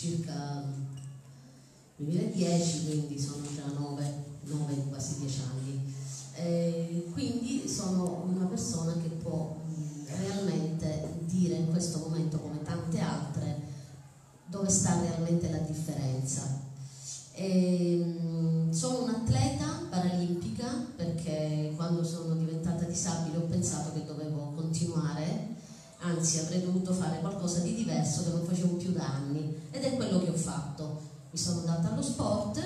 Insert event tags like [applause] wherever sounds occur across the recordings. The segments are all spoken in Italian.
circa 2010, quindi sono già 9, 9 quasi 10 anni. Eh, quindi sono una persona che può realmente dire in questo momento, come tante altre, dove sta realmente la differenza. E, sono un'atleta paralimpica perché quando sono diventata disabile ho pensato che dovevo continuare, anzi avrei dovuto fare qualcosa di diverso che non facevo più da anni ed è quello che ho fatto. Mi sono data allo sport,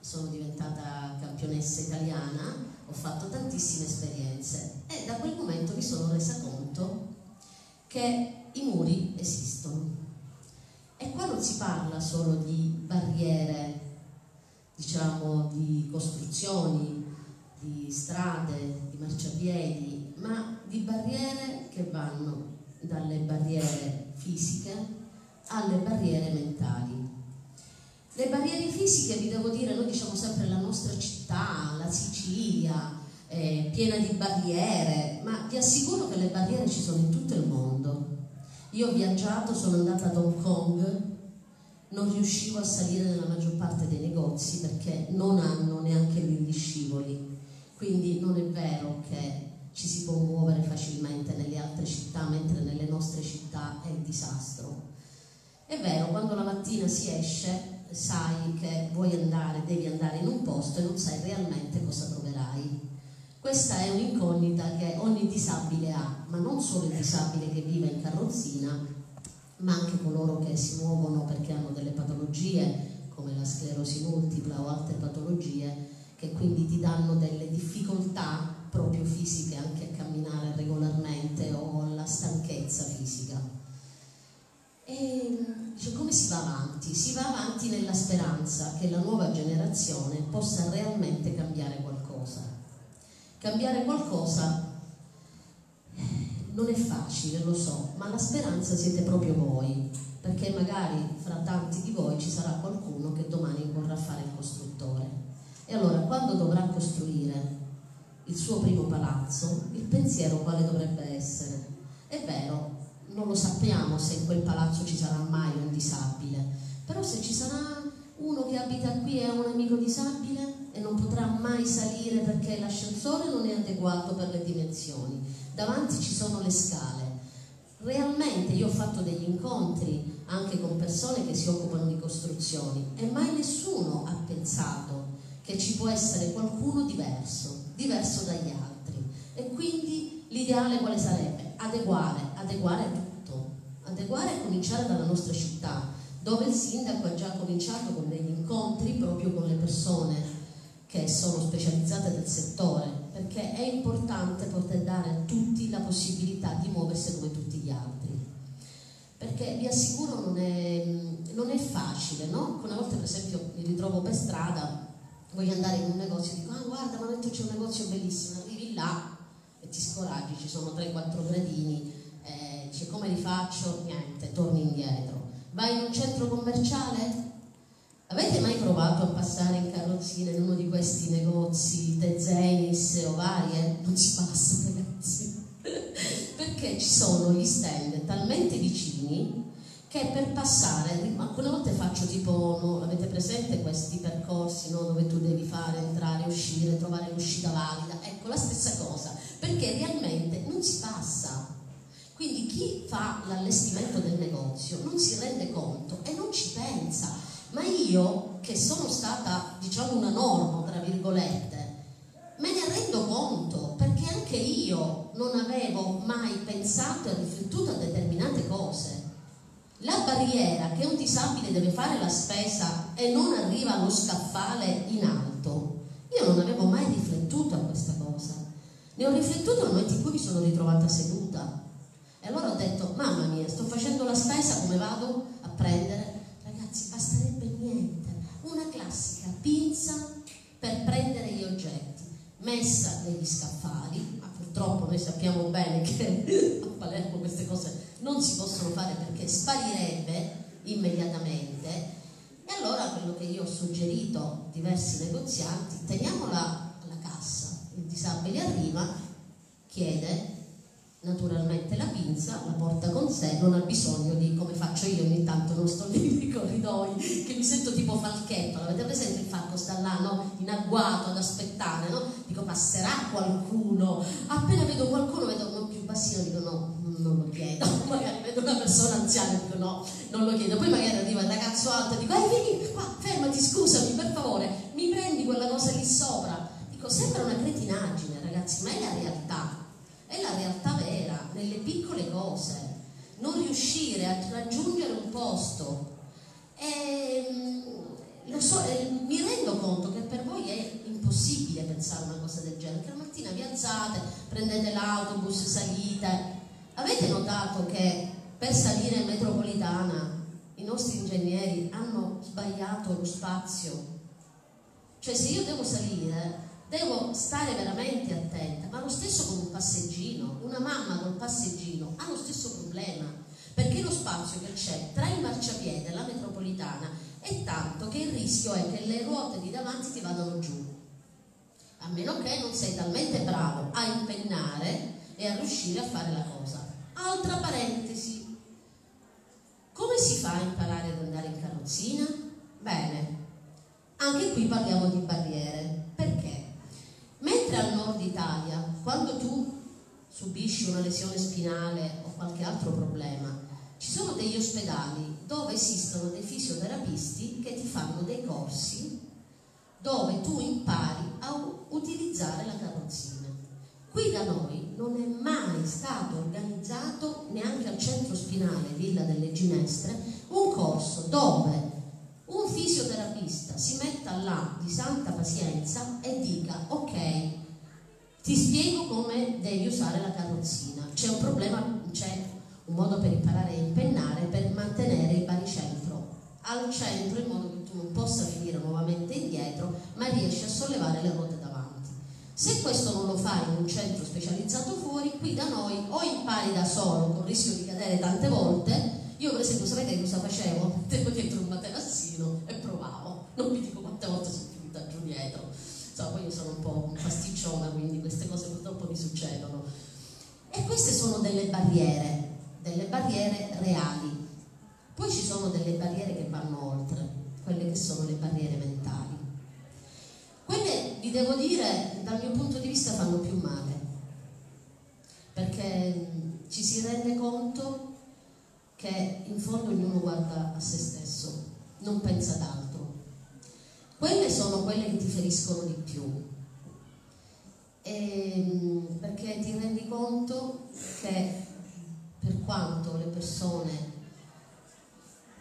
sono diventata campionessa italiana, ho fatto tantissime esperienze e da quel momento mi sono resa conto che i muri esistono. E qua non si parla solo di barriere diciamo, di costruzioni, di strade, di marciapiedi, ma di barriere che vanno dalle barriere fisiche alle barriere mentali. Le barriere fisiche, vi devo dire, noi diciamo sempre la nostra città, la Sicilia, è piena di barriere, ma vi assicuro che le barriere ci sono in tutto il mondo. Io ho viaggiato, sono andata ad Hong Kong, non riuscivo a salire nella maggior parte dei negozi perché non hanno neanche gli scivoli. Quindi non è vero che ci si può muovere facilmente nelle altre città, mentre nelle nostre città è il disastro. È vero, quando la mattina si esce sai che vuoi andare, devi andare in un posto e non sai realmente cosa troverai. Questa è un'incognita che ogni disabile ha, ma non solo il disabile che vive in carrozzina, ma anche coloro che si muovono perché hanno delle patologie come la sclerosi multipla o altre patologie che quindi ti danno delle difficoltà proprio fisiche anche a camminare regolarmente o la stanchezza fisica. E cioè, come si va avanti? Si va avanti nella speranza che la nuova generazione possa realmente cambiare qualcosa. Cambiare qualcosa non è facile, lo so, ma la speranza siete proprio voi, perché magari fra tanti di voi ci sarà qualcuno che domani vorrà fare il costruttore. E allora quando dovrà costruire il suo primo palazzo, il pensiero quale dovrebbe essere? È vero, non lo sappiamo se in quel palazzo ci sarà mai un disabile, però se ci sarà uno che abita qui e ha un amico disabile e non potrà mai salire perché l'ascensore non è adeguato per le dimensioni, davanti ci sono le scale. Realmente io ho fatto degli incontri anche con persone che si occupano di costruzioni e mai nessuno ha pensato che ci può essere qualcuno diverso, diverso dagli altri. E quindi l'ideale quale sarebbe? Adeguare, adeguare tutto, adeguare e cominciare dalla nostra città, dove il sindaco ha già cominciato con degli incontri proprio con le persone che sono specializzate del settore, perché è importante poter dare a tutti la possibilità di muoversi come tutti gli altri. Perché vi assicuro non è, non è facile, no? Una volta per esempio mi ritrovo per strada, voglio andare in un negozio e dico, ah guarda, ma dentro c'è un negozio bellissimo, arrivi là e ti scoraggi, ci sono 3-4 gradini, eh, dice come li faccio? Niente, torni indietro. Vai in un centro commerciale? Avete mai provato a passare in carrozzina in uno di questi negozi, De Zenis o varie? Non si passa, [laughs] ragazzi. Perché ci sono gli stand talmente vicini che per passare, alcune volte faccio tipo, no, avete presente questi percorsi no, dove tu devi fare, entrare, uscire, trovare l'uscita valida? Ecco, la stessa cosa, perché realmente non si passa. Quindi chi fa l'allestimento del negozio non si rende conto e non ci pensa ma io, che sono stata, diciamo, una norma, tra virgolette, me ne rendo conto perché anche io non avevo mai pensato e riflettuto a determinate cose. La barriera che un disabile deve fare la spesa e non arriva allo scaffale in alto, io non avevo mai riflettuto a questa cosa. Ne ho riflettuto nel momento in cui mi sono ritrovata seduta. E allora ho detto, mamma mia, sto facendo la spesa, come vado a prendere? Ragazzi, basterebbe niente, una classica pinza per prendere gli oggetti, messa negli scaffali, ma purtroppo noi sappiamo bene che [laughs] a Palermo queste cose non si possono fare perché sparirebbe immediatamente. E allora quello che io ho suggerito a diversi negozianti, teniamola alla cassa, il disabile arriva, chiede naturalmente la pinza, la porta con sé, non ha bisogno di, come faccio io ogni tanto, non sto [laughs] lì nei corridoi che mi sento tipo falchetto, l'avete presente il falco sta là, no? In agguato ad aspettare, no? Dico passerà qualcuno, appena vedo qualcuno vedo uno più bassino, dico no, non lo chiedo, [laughs] magari vedo una persona anziana dico no, non lo chiedo, poi magari arriva il ragazzo alto e dico ehi vieni qua, fermati, scusami per favore, mi prendi quella cosa lì sopra, dico sembra una cretinaggine ragazzi, ma è la realtà, è la realtà vera, nelle piccole cose non riuscire a raggiungere un posto. E, mm, so, mi rendo conto che per voi è impossibile pensare una cosa del genere, che la mattina vi alzate, prendete l'autobus, salite. Avete notato che per salire in metropolitana i nostri ingegneri hanno sbagliato lo spazio? Cioè se io devo salire devo stare veramente attenta, ma lo stesso con un passeggino, una mamma col passeggino ha lo stesso problema, perché lo spazio che c'è tra il marciapiede e la metropolitana è tanto che il rischio è che le ruote di davanti ti vadano giù, a meno che non sei talmente bravo a impennare e a riuscire a fare la cosa. Altra parentesi, come si fa a imparare ad andare in carrozzina? Bene, anche qui parliamo di barriere. Perché? Mentre al nord Italia, quando tu subisci una lesione spinale o qualche altro problema, ci sono degli ospedali dove esistono dei fisioterapisti che ti fanno dei corsi dove tu impari a utilizzare la carrozzina. Qui da noi non è mai stato organizzato neanche al centro spinale Villa delle Ginestre un corso dove un fisioterapista si metta là di santa pazienza e dica ok, ti spiego come devi usare la carrozzina, c'è un problema, c'è un modo per imparare a impennare per mantenere il baricentro al centro in modo che tu non possa finire nuovamente indietro ma riesci a sollevare le ruote davanti. Se questo non lo fai in un centro specializzato fuori, qui da noi o impari da solo con il rischio di cadere tante volte io per esempio sapete cosa facevo? Mettevo dentro un materassino e provavo. Non vi dico quante volte sono finita giù dietro. Insomma, poi io sono un po' pasticciona, quindi queste cose purtroppo mi succedono. E queste sono delle barriere, delle barriere reali. Poi ci sono delle barriere che vanno oltre, quelle che sono le barriere mentali. Quelle, vi devo dire, dal mio punto di vista fanno più male, perché ci si rende conto che in fondo ognuno guarda a se stesso, non pensa ad altro. Quelle sono quelle che ti feriscono di più, e, ehm, perché ti rendi conto che per quanto le persone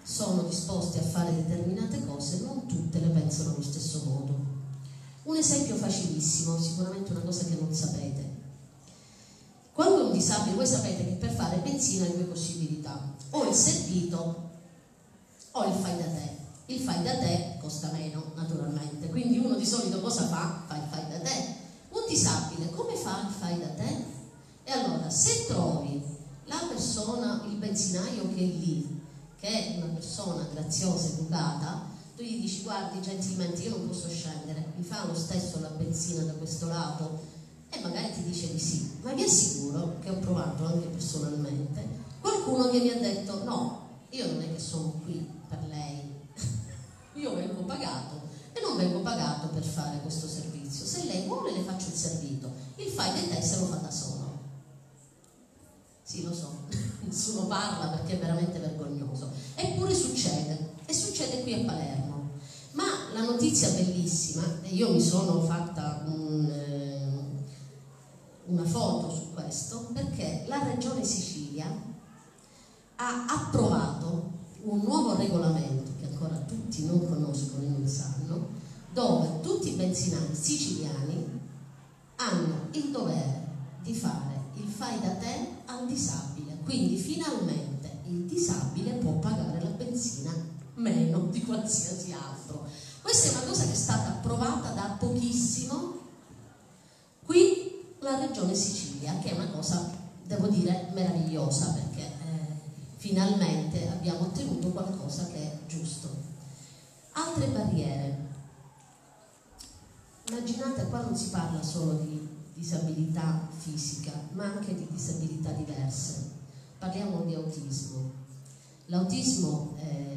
sono disposte a fare determinate cose, non tutte le pensano allo stesso modo. Un esempio facilissimo, sicuramente una cosa che non sapete. Quando un disabile, voi sapete che per fare benzina hai due possibilità, o il servito o il fai da te. Il fai da te costa meno, naturalmente, quindi uno di solito cosa fa? Fa il fai da te. Un disabile come fa il fai da te? E allora, se trovi la persona, il benzinaio che è lì, che è una persona graziosa, educata, tu gli dici guardi gentilmente io non posso scendere, mi fa lo stesso la benzina da questo lato, e magari ti dice di sì, ma vi assicuro che ho provato anche personalmente. Qualcuno che mi ha detto no, io non è che sono qui per lei, [laughs] io vengo pagato e non vengo pagato per fare questo servizio, se lei vuole le faccio il servito, il fai di te se lo fa da. Sì, lo so, [laughs] nessuno parla perché è veramente vergognoso, eppure succede, e succede qui a Palermo. Ma la notizia bellissima, e io mi sono fatta un, eh, una foto su questo perché la Regione Sicilia ha approvato un nuovo regolamento che ancora tutti non conoscono e non sanno, dove tutti i benzinai siciliani hanno il dovere di fare il fai da te al disabile, quindi finalmente il disabile può pagare la benzina meno di qualsiasi altro. Questa è una cosa che è stata approvata da pochissimo qui la regione Sicilia, che è una cosa, devo dire, meravigliosa perché eh, finalmente abbiamo ottenuto qualcosa che è giusto. Altre barriere. Immaginate, qua non si parla solo di disabilità fisica, ma anche di disabilità diverse. Parliamo di autismo. L'autismo eh,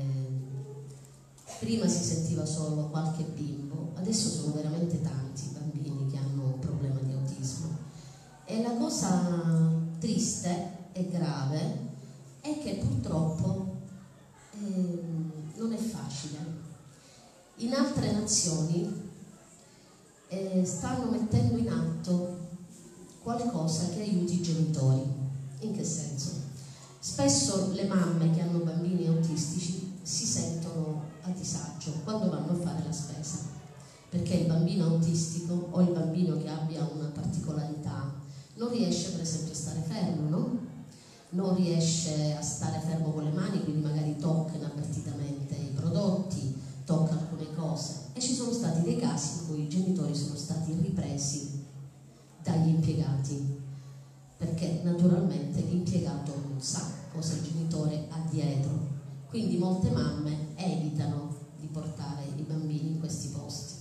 Prima si sentiva solo qualche bimbo, adesso sono veramente tanti i bambini che hanno un problema di autismo. E la cosa triste e grave è che purtroppo eh, non è facile. In altre nazioni stanno mettendo in atto qualcosa che aiuti i genitori. In che senso? Spesso le mamme che hanno bambini autistici si sentono a disagio quando vanno a fare la spesa, perché il bambino autistico o il bambino che abbia una particolarità non riesce per esempio a stare fermo, no? Non riesce a stare fermo con le mani, quindi magari tocca inavvertitamente i prodotti, tocca cose. E ci sono stati dei casi in cui i genitori sono stati ripresi dagli impiegati, perché naturalmente l'impiegato non sa cosa il genitore ha dietro. Quindi molte mamme evitano di portare i bambini in questi posti.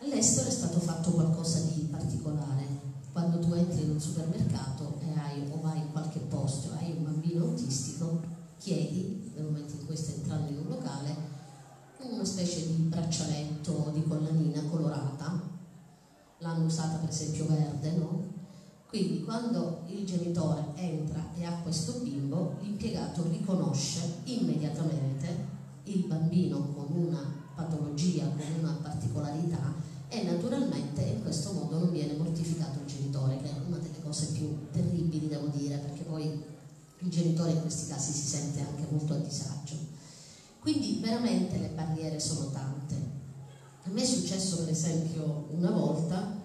All'estero è stato fatto qualcosa di particolare. Quando tu entri in un supermercato e hai, o vai in qualche posto hai un bambino autistico, chiedi, nel momento in cui stai entrando in un locale, una specie di braccialetto di collanina colorata. L'hanno usata per esempio verde, no? Quindi quando il genitore entra e ha questo bimbo, l'impiegato riconosce immediatamente il bambino con una patologia, con una particolarità e naturalmente in questo modo non viene mortificato il genitore, che è una delle cose più terribili, devo dire, perché poi il genitore in questi casi si sente anche molto a disagio. Quindi veramente le barriere sono tante. A me è successo per esempio una volta,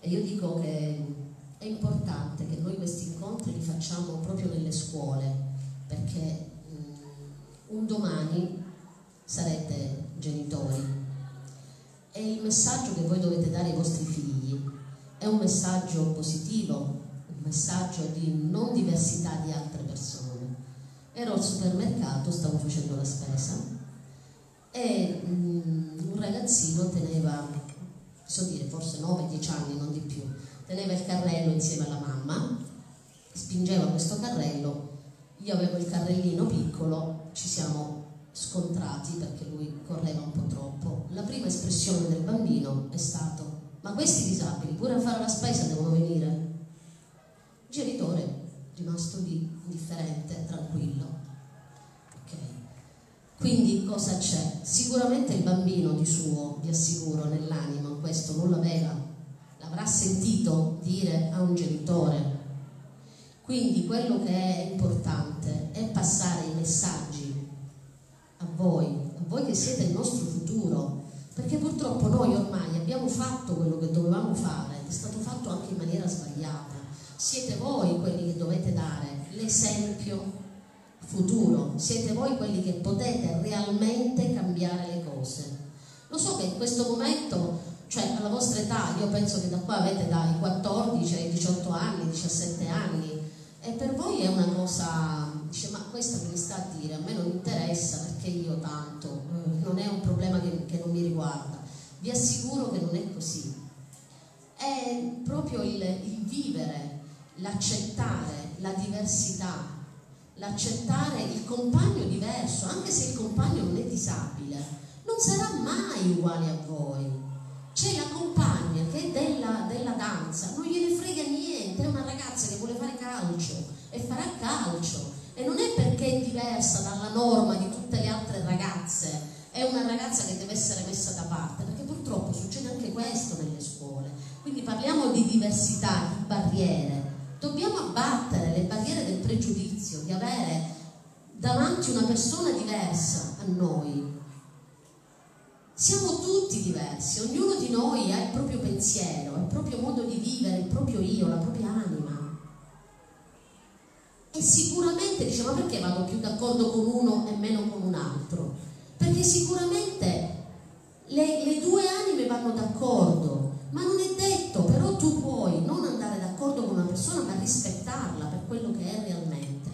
e io dico che è importante che noi questi incontri li facciamo proprio nelle scuole, perché um, un domani sarete genitori e il messaggio che voi dovete dare ai vostri figli è un messaggio positivo, un messaggio di non diversità di altre persone. Ero al supermercato, stavo facendo la spesa e um, un ragazzino teneva, so dire, forse 9-10 anni, non di più, teneva il carrello insieme alla mamma, spingeva questo carrello, io avevo il carrellino piccolo, ci siamo scontrati perché lui correva un po' troppo. La prima espressione del bambino è stato ma questi disabili pure a fare la spesa devono venire? Il genitore rimasto lì, indifferente, tranquillo. Ok. Quindi cosa c'è? Sicuramente il bambino di suo, vi assicuro, nell'anima questo non l'aveva avrà sentito dire a un genitore. Quindi quello che è importante è passare i messaggi a voi, a voi che siete il nostro futuro, perché purtroppo noi ormai abbiamo fatto quello che dovevamo fare, è stato fatto anche in maniera sbagliata. Siete voi quelli che dovete dare l'esempio futuro, siete voi quelli che potete realmente cambiare le cose. Lo so che in questo momento cioè alla vostra età, io penso che da qua avete dai 14 ai 18 anni, 17 anni, e per voi è una cosa, dice ma questo mi sta a dire, a me non interessa perché io tanto, eh, non è un problema che, che non mi riguarda. Vi assicuro che non è così. È proprio il, il vivere, l'accettare la diversità, l'accettare il compagno diverso, anche se il compagno non è disabile, non sarà mai uguale a voi c'è la compagna che è della, della, danza, non gliene frega niente, è una ragazza che vuole fare calcio e farà calcio e non è perché è diversa dalla norma di tutte le altre ragazze, è una ragazza che deve essere messa da parte, perché purtroppo succede anche questo nelle scuole. Quindi parliamo di diversità, di barriere. Dobbiamo abbattere le barriere del pregiudizio, di avere davanti una persona diversa a noi, siamo tutti diversi, ognuno di noi ha il proprio pensiero, il proprio modo di vivere, il proprio io, la propria anima. E sicuramente dice, ma perché vado più d'accordo con uno e meno con un altro? Perché sicuramente le, le due anime vanno d'accordo, ma non è detto, però tu puoi non andare d'accordo con una persona, ma rispettarla per quello che è realmente.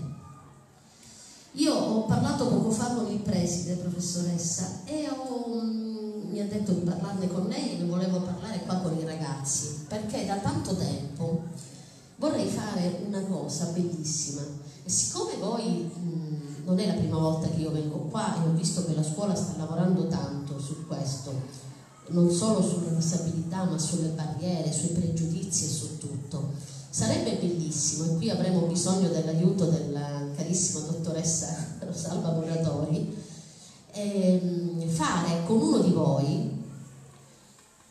Io ho parlato poco fa con il preside, professoressa, e ho mi ha detto di parlarne con lei e ne volevo parlare qua con i ragazzi, perché da tanto tempo vorrei fare una cosa bellissima e siccome voi mh, non è la prima volta che io vengo qua e ho visto che la scuola sta lavorando tanto su questo, non solo sulle disabilità ma sulle barriere, sui pregiudizi e su tutto. Sarebbe bellissimo, e qui avremo bisogno dell'aiuto della carissima dottoressa Rosalba Muratori, ehm, fare con uno di voi,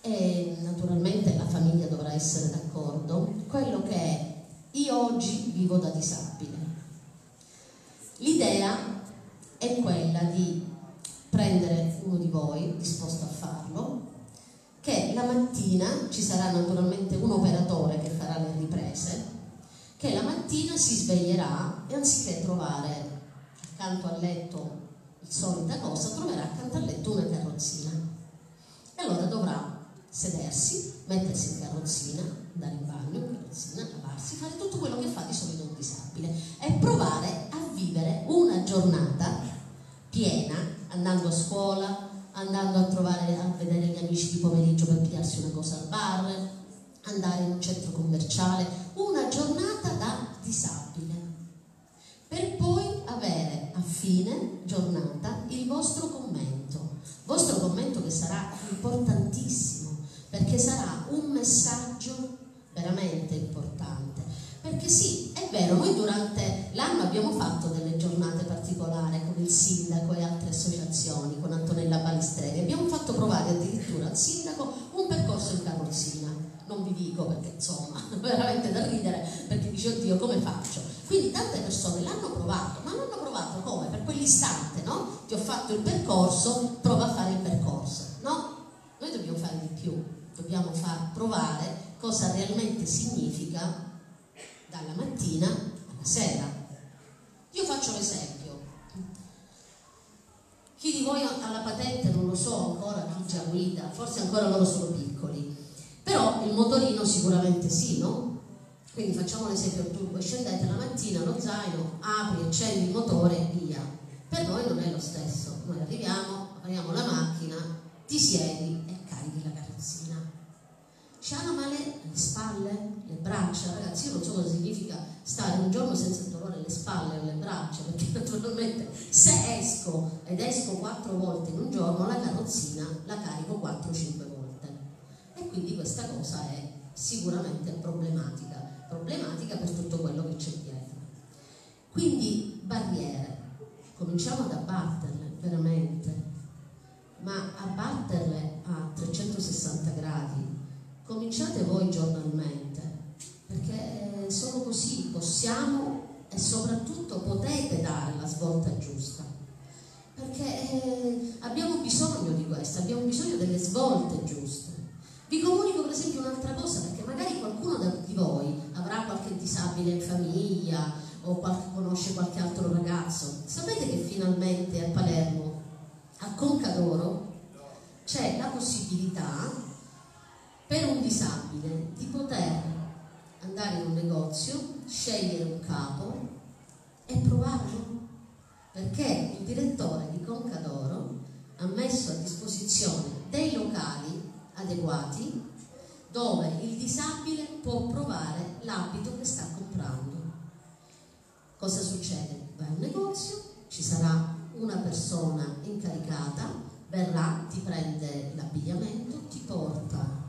e naturalmente la famiglia dovrà essere d'accordo, quello che è io oggi vivo da disabile. L'idea è quella di prendere uno di voi disposto a farlo, che la mattina ci sarà naturalmente un operatore che farà le riprese, che la mattina si sveglierà e anziché trovare accanto al letto la solita cosa, troverà accanto al letto una carrozzina. E allora dovrà sedersi, mettersi in carrozzina, andare in bagno, in carrozzina, lavarsi, fare tutto quello che fa di solito un disabile e provare a vivere una giornata piena, andando a scuola, andando a trovare, a vedere gli amici di pomeriggio per pigliarsi una cosa al bar, andare in un centro commerciale, una giornata da disabile, per poi avere a fine giornata il vostro commento, vostro commento che sarà importantissimo perché sarà un messaggio importante. Perché sì, è vero, noi durante l'anno abbiamo fatto delle giornate particolari con il sindaco e altre associazioni, con Antonella Balistreri, abbiamo fatto provare addirittura al sindaco un percorso in carrozzina. Non vi dico perché insomma, [laughs] veramente da ridere, perché dice oddio come faccio? Quindi tante persone l'hanno provato, ma l'hanno provato come? Per quell'istante, no? Ti ho fatto il percorso, prova a fare il percorso, no? Noi dobbiamo fare di più, dobbiamo far provare cosa realmente significa dalla mattina alla sera. Io faccio l'esempio. Chi di voi ha la patente non lo so ancora, chi già guida, forse ancora loro sono piccoli, però il motorino sicuramente sì, no? Quindi facciamo l'esempio, tu voi scendete la mattina, lo zaino, apri, accendi il motore e via. Per noi non è lo stesso, noi arriviamo, apriamo la macchina, ti siedi e carichi la carrozzina C'hanno male le spalle, le braccia, ragazzi io non so cosa significa stare un giorno senza dolore alle spalle e alle braccia, perché [laughs] naturalmente se esco ed esco quattro volte in un giorno la carrozzina la carico 4-5 volte. E quindi questa cosa è sicuramente problematica, problematica per tutto quello che c'è dietro. Quindi barriere, cominciamo ad abbatterle veramente, ma abbatterle cominciate voi giornalmente, perché solo così possiamo e soprattutto potete dare la svolta giusta. Perché eh, abbiamo bisogno di questo, abbiamo bisogno delle svolte giuste. Vi comunico per esempio un'altra cosa, perché magari qualcuno di voi avrà qualche disabile in famiglia o qualche, conosce qualche altro ragazzo. Sapete che finalmente a Palermo, a Concadoro, c'è la possibilità per un disabile di poter andare in un negozio, scegliere un capo e provarlo. Perché il direttore di Concadoro ha messo a disposizione dei locali adeguati dove il disabile può provare l'abito che sta comprando. Cosa succede? Vai a un negozio, ci sarà una persona incaricata, verrà, ti prende l'abbigliamento, ti porta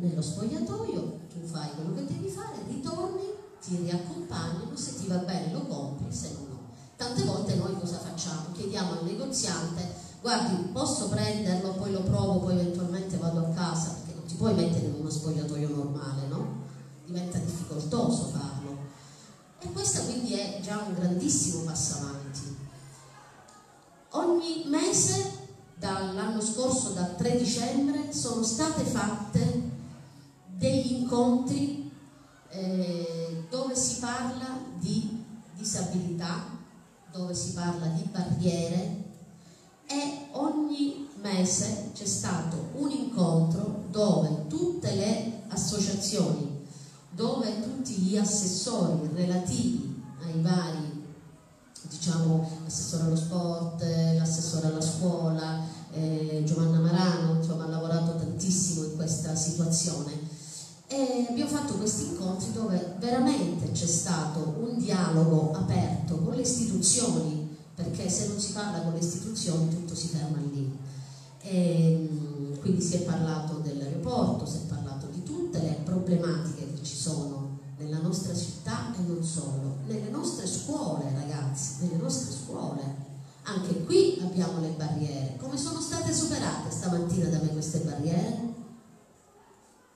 nello spogliatoio, tu fai quello che devi fare, ritorni, ti riaccompagnano, se ti va bene lo compri, se no no. Tante volte noi cosa facciamo? Chiediamo al negoziante, guardi, posso prenderlo, poi lo provo, poi eventualmente vado a casa, perché non ti puoi mettere in uno spogliatoio normale, no? Diventa difficoltoso farlo. E questo quindi è già un grandissimo passo avanti. Ogni mese dall'anno scorso, dal 3 dicembre, sono state fatte degli incontri eh, dove si parla di disabilità, dove si parla di barriere e ogni mese c'è stato un incontro dove tutte le associazioni, dove tutti gli assessori relativi ai vari diciamo l'assessore allo sport, l'assessore alla scuola, eh, Giovanna Marano, insomma ha lavorato tantissimo in questa situazione e abbiamo fatto questi incontri dove veramente c'è stato un dialogo aperto con le istituzioni, perché se non si parla con le istituzioni tutto si ferma lì. E, ehm, quindi si è parlato dell'aeroporto, si è parlato di tutte le problematiche che ci sono nella nostra città e non solo, nelle nostre scuole ragazzi, nelle nostre scuole. Anche qui abbiamo le barriere. Come sono state superate stamattina da me queste barriere?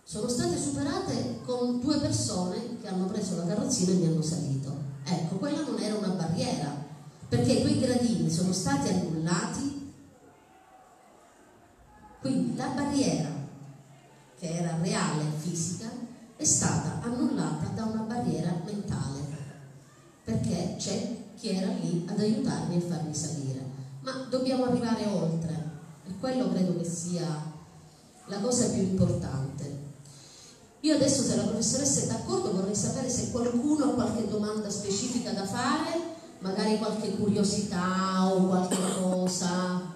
Sono state superate con due persone che hanno preso la carrozzina e mi hanno salito. Ecco, quella non era una barriera, perché quei gradini sono stati annullati, quindi la barriera che era reale fisica è stata annullata da una barriera mentale, perché c'è chi era lì ad aiutarmi a farmi salire. Ma dobbiamo arrivare oltre e quello credo che sia la cosa più importante. Io adesso se la professoressa è d'accordo vorrei sapere se qualcuno ha qualche domanda specifica da fare, magari qualche curiosità o qualche cosa